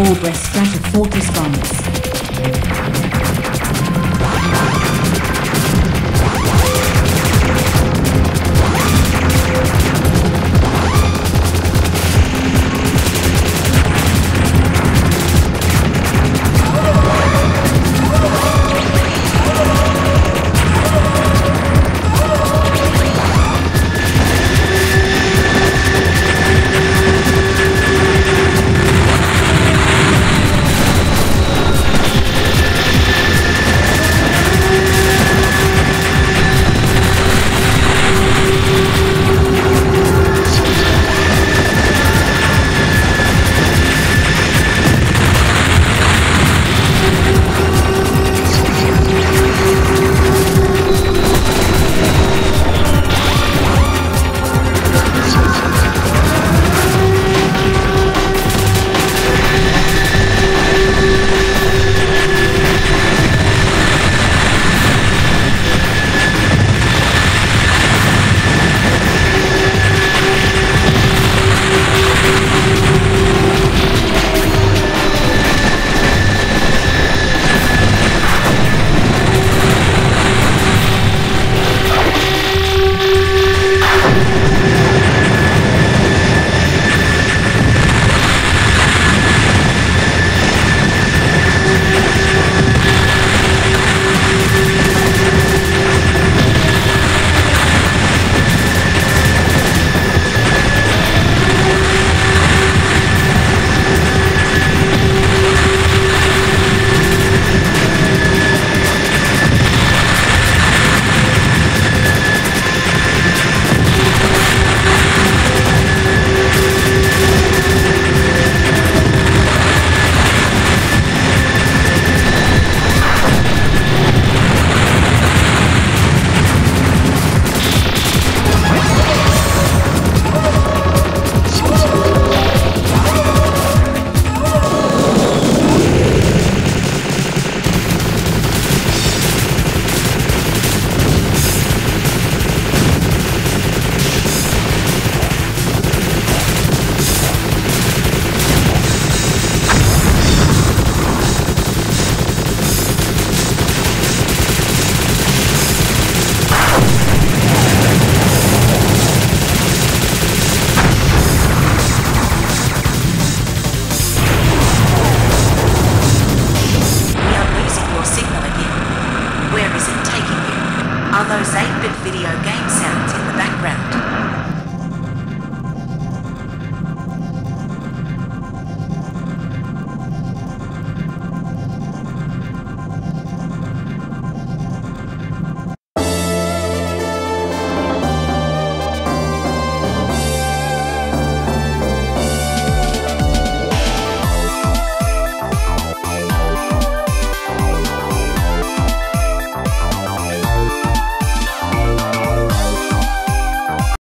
Albrecht Strata Fortis Farmers. low safety.